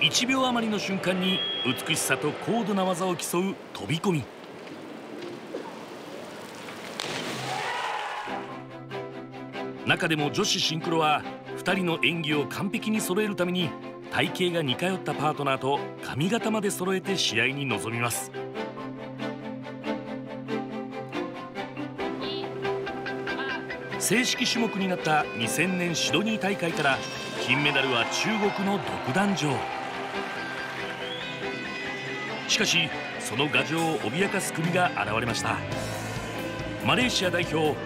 1秒余りの瞬間に美しさと高度な技を競う飛び込み。中でも女子シンクロは2人の演技を完璧に揃えるために体型が似通ったパートナーと髪型まで揃えて試合に臨みます。正式種目になった2000年シドニー大会から金メダルは中国の独壇場。しかしその牙城を脅かす国が現れました。マレーシア代表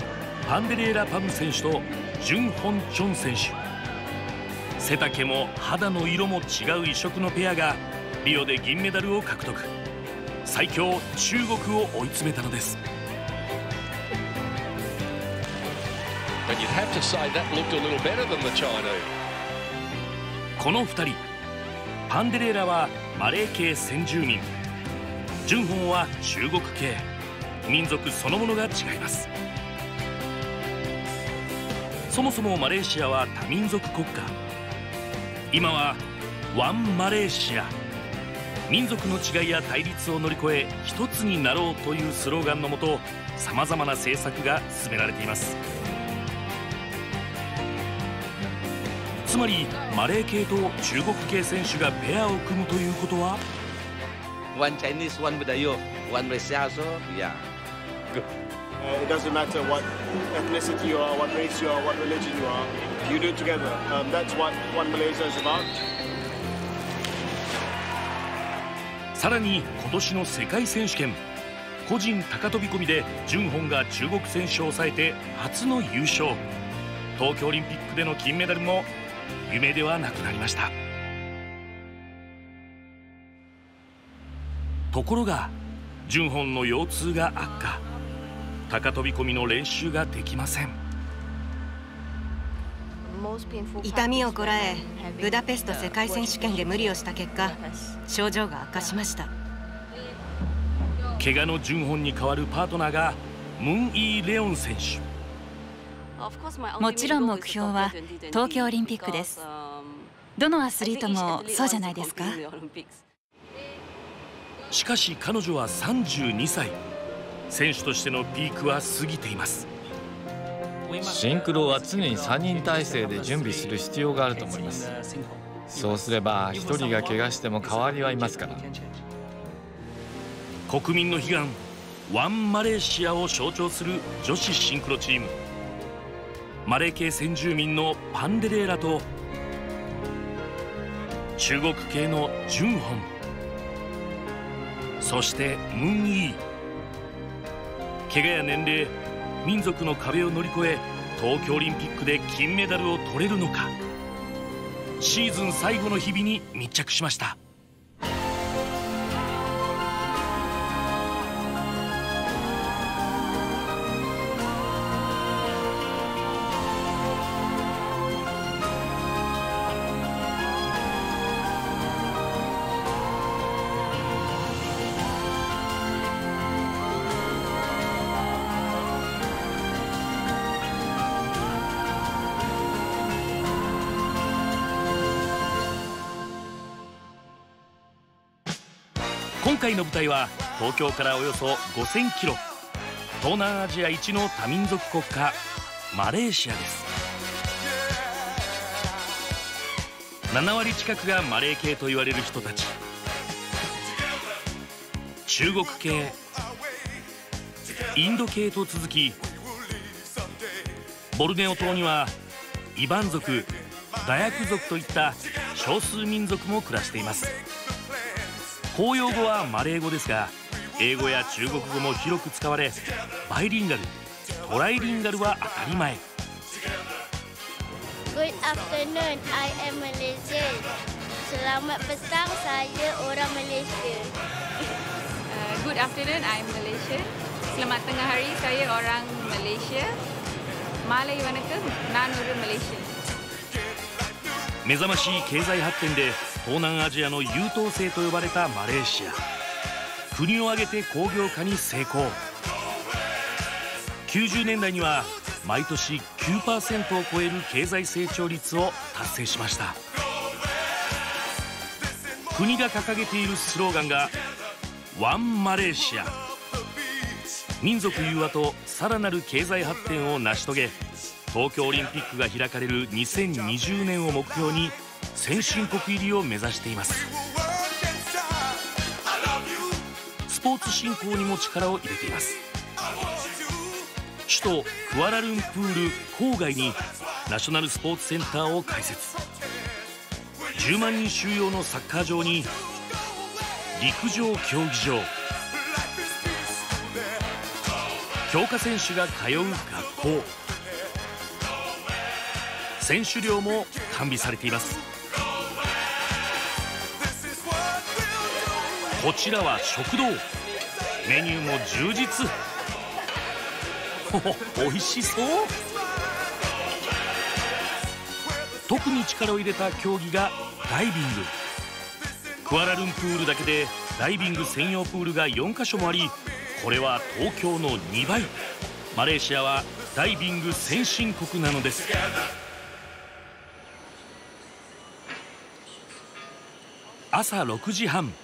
パンデレーラ・パム選手とジュン・ホン・チョン選手。背丈も肌の色も違う異色のペアがリオで銀メダルを獲得。最強中国を追い詰めたのです。この2人パンデレーラはマレー系先住民。ジュンホンは中国系。民族そのものが違います。そもそもマレーシアは多民族国家。今はワンマレーシア。民族の違いや対立を乗り越え一つになろうというスローガンのもとさまざまな政策が進められています。つまりマレー系と中国系選手がペアを組むということは One Chinese, one Budayo, one Malaysia also, yeah. Good. Uh, it doesn't matter what ethnicity you are, what race you are, what religion you are. You do it together. Um, that's what One Malaysia is about. さらに今年の世界選手権個人高飛び込みでジュンホンが中国選手を抑えて初の優勝東京オリンピックでの金メダルも夢ではなくなりました。ところがジュンホンの腰痛が悪化。高飛び込みの練習ができません。痛みをこらえブダペスト世界選手権で無理をした結果症状が悪化しました。怪我のジュンホンに代わるパートナーがムン・イー・レオン選手もちろん目標は東京オリンピックですどのアスリートもそうじゃないですかしかし彼女は32歳。選手としてのピークは過ぎています。シンクロは常に3人体制で準備する必要があると思います。そうすれば1人が怪我しても代わりはいますから。国民の悲願ワンマレーシアを象徴する女子シンクロチームマレー系先住民のパンデレーラと中国系のジュンホン。そしてムン・イー。怪我や年齢民族の壁を乗り越え東京オリンピックで金メダルを取れるのか。シーズン最後の日々に密着しました。回の舞台は東京からおよそ5000キロ。東南アジア一の多民族国家マレーシアです。7割近くがマレー系と言われる人たち。中国系インド系と続きボルネオ島にはイバン族ダヤク族といった少数民族も暮らしています。公用語はマレー語ですが英語や中国語も広く使われバイリンガルトライリンガルは当たり前 Good afternoon, I am Malaysian. Selamat petang, saya orang Malaysia. Uh, good afternoon, I am Malaysia. Selamat tengah hari, saya orang Malaysia. Malay Wanaka, Nanuru Malaysia. 目覚ましい経済発展で東南アジアの優等生と呼ばれたマレーシア。国を挙げて工業化に成功。90年代には毎年9%を超える経済成長率を達成しました。国が掲げているスローガンが「ワンマレーシア」民族融和とさらなる経済発展を成し遂げ東京オリンピックが開かれる2020年を目標に先進国入りを目指しています。スポーツ振興にも力を入れています。首都クアラルンプール郊外にナショナルスポーツセンターを開設。10万人収容のサッカー場に陸上競技場。強化選手が通う学校。選手寮も完備されています。こちらは食堂。メニューも充実。おいしそう。特に力を入れた競技がダイビング。クアラルンプールだけでダイビング専用プールが4カ所もありこれは東京の2倍。マレーシアはダイビング先進国なのです。朝6時半。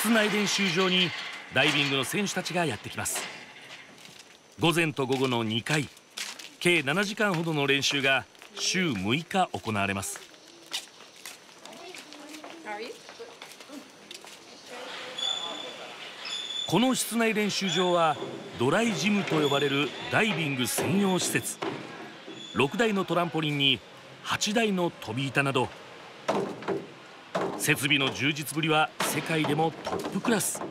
室内練習場にダイビングの選手たちがやってきます。午前と午後の2回計7時間ほどの練習が週6日行われます。この室内練習場はドライジムと呼ばれるダイビング専用施設。6台のトランポリンに8台の飛び板など設備の充実ぶりは世界でもトップクラス。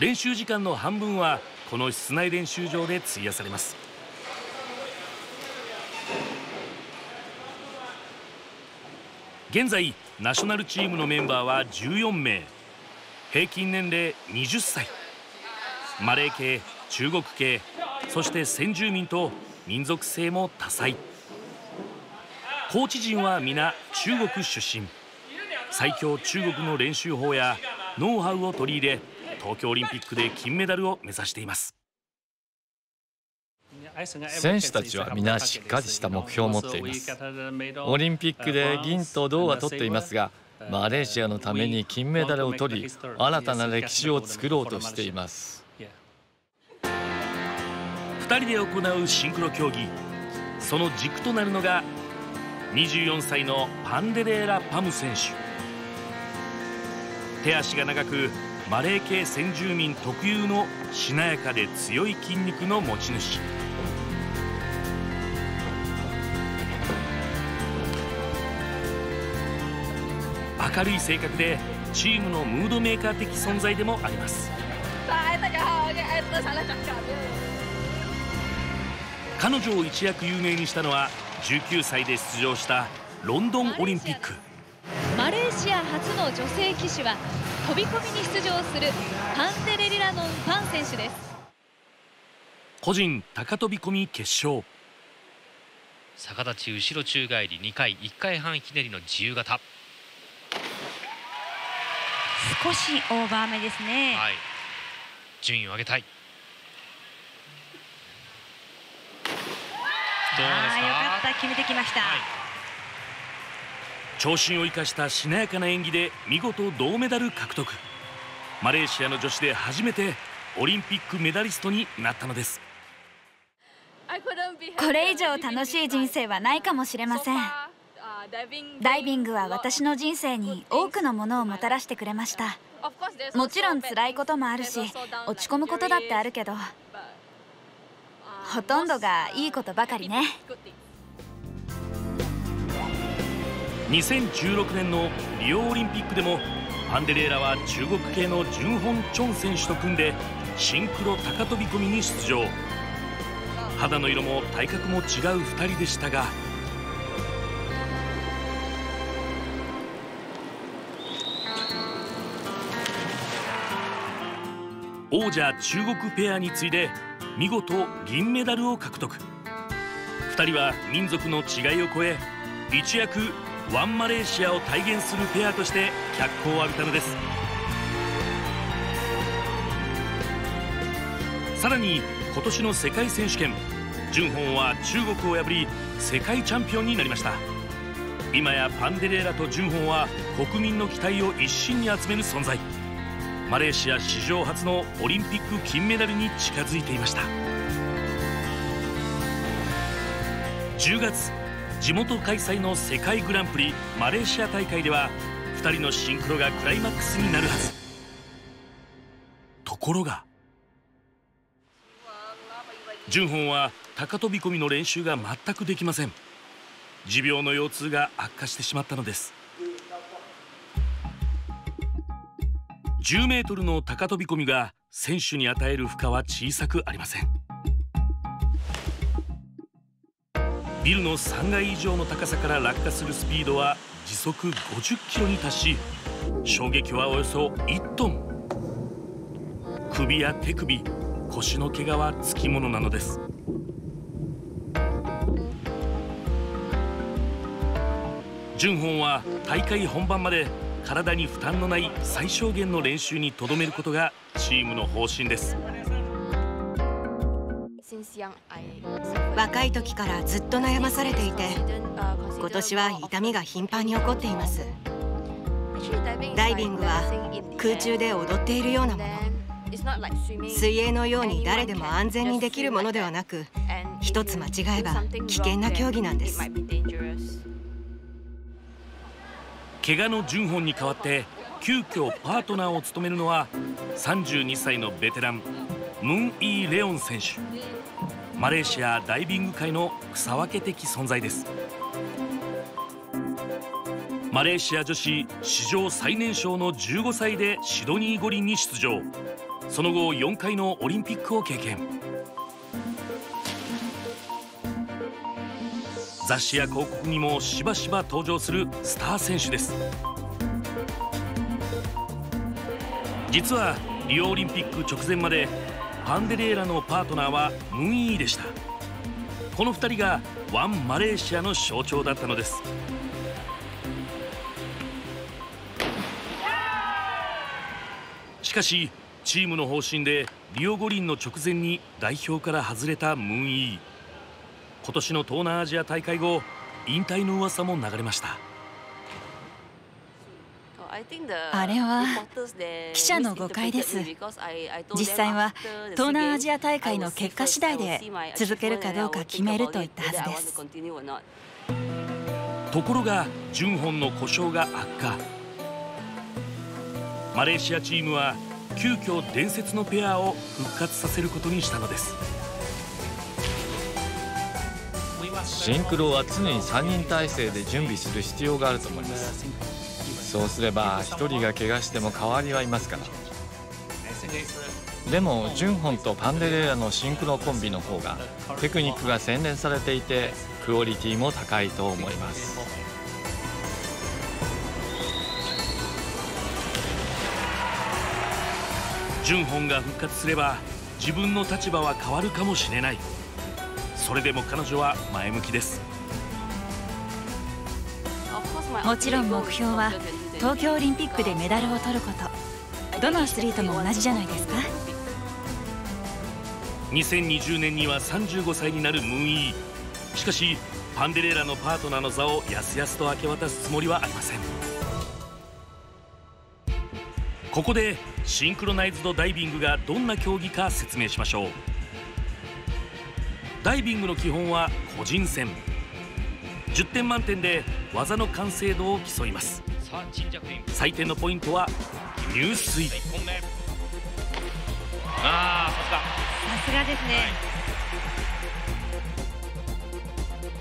練習時間の半分はこの室内練習場で費やされます。現在ナショナルチームのメンバーは14名。平均年齢20歳。マレー系中国系そして先住民と民族性も多彩。コーチ陣は皆中国出身。最強中国の練習法やノウハウを取り入れ東京オリンピックで金メダルを目指しています。選手たちは皆しっかりした目標を持っています。オリンピックで銀と銅は取っていますがマレーシアのために金メダルを取り新たな歴史を作ろうとしています。2人で行うシンクロ競技その軸となるのが24歳のパンデレーラ・パム選手手足が長くマレー系先住民特有のしなやかで強い筋肉の持ち主。明るい性格でチームのムードメーカー的存在でもあります。彼女を一躍有名にしたのは19歳で出場したロンドンオリンピック。シア初の女性騎手は飛び込みに出場するパンデレリラノン・パン選手です。個人高飛び込み決勝。逆立ち後ろ宙返り2回1回半ひねりの自由形。少しオーバー目ですね、はい、順位を上げたい。どうですか？よかった。決めてきました、はい長身を生かしたしなやかな演技で見事銅メダル獲得。マレーシアの女子で初めてオリンピックメダリストになったのです。これ以上楽しい人生はないかもしれません。ダイビングは私の人生に多くのものをもたらしてくれました。もちろん辛いこともあるし落ち込むことだってあるけどほとんどがいいことばかりね。2016年のリオオリンピックでもパンデレーラは中国系のジュンホン・チョン選手と組んでシンクロ高飛び込みに出場。肌の色も体格も違う2人でしたが。王者中国ペアに次いで見事銀メダルを獲得。2人は民族の違いを超え一躍ワンマレーシアを体現するペアとして脚光を浴びたのです。さらに今年の世界選手権ジュンホンは中国を破り世界チャンピオンになりました。今やパンデレーラとジュンホンは国民の期待を一身に集める存在。マレーシア史上初のオリンピック金メダルに近づいていました。10月地元開催の世界グランプリマレーシア大会では2人のシンクロがクライマックスになるはず。ところがジュンホンは高飛び込みの練習が全くできません。持病の腰痛が悪化してしまったのです。10メートルの高飛び込みが選手に与える負荷は小さくありません。ビルの3階以上の高さから落下するスピードは時速50キロに達し衝撃はおよそ1トン。首や手首腰の怪我はつきものなのです。ジュンホンは大会本番まで体に負担のない最小限の練習にとどめることがチームの方針です。若い時からずっと悩まされていて今年は痛みが頻繁に起こっています。ダイビングは空中で踊っているようなもの。水泳のように誰でも安全にできるものではなく一つ間違えば危険な競技なんです。怪我の順本に代わって急遽パートナーを務めるのは32歳のベテランムン・イー・レオン選手。マレーシアダイビング界の草分け的存在です。マレーシア女子史上最年少の15歳でシドニー五輪に出場。その後4回のオリンピックを経験。雑誌や広告にもしばしば登場するスター選手です。実はリオオリンピック直前までパンデレーラのパートナーはムンイーでした。この2人がワンマレーシアの象徴だったのです。しかしチームの方針でリオ五輪の直前に代表から外れたムンイー。今年の東南アジア大会後引退の噂も流れました。あれは記者の誤解です。実際は東南アジア大会の結果次第で続けるかどうか決めると言ったはずですところがジュンホンの故障が悪化。マレーシアチームは急遽伝説のペアを復活させることにしたのです。シンクロは常に3人体制で準備する必要があると思いますそうすれば1人が怪我しても代わりはいますから。でもジュンホンとパンデレーラのシンクロコンビの方がテクニックが洗練されていてクオリティも高いと思います。ジュンホンが復活すれば自分の立場は変わるかもしれない。それでも彼女は前向きです。もちろん目標は東京オリンピックでメダルを取ること。どのアスリートも同じじゃないですか？2020年には35歳になるムーンイー。しかしパンデレーラのパートナーの座をやすやすと明け渡すつもりはありません。ここでシンクロナイズドダイビングがどんな競技か説明しましょう。ダイビングの基本は個人戦。10点満点で技の完成度を競います。採点のポイントは入水ああさすがさすがですね、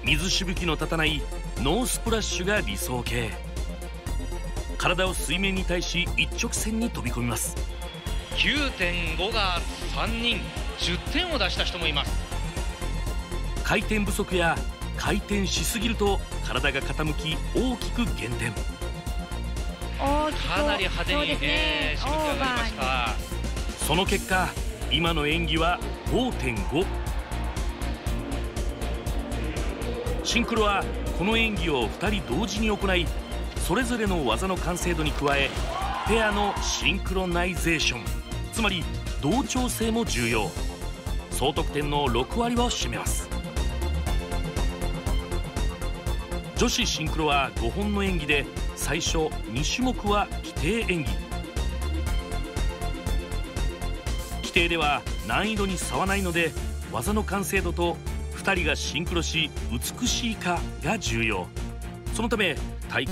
水しぶきの立たないノースプラッシュが理想形。体を水面に対し一直線に飛び込みます。9.5が3人。10点を出した人もいます。回転不足や回転しすぎると体が傾き大きく減点かなり派手に、ね、しぶき上がりました。その結果今の演技は5.5シンクロはこの演技を2人同時に行いそれぞれの技の完成度に加えペアのシンクロナイゼーション。つまり同調性も重要。総得点の6割を占めます。女子シンクロは5本の演技で最初2種目は規定演技。規定では難易度に差はないので技の完成度と2人がシンクロし美しいかが重要。そのため大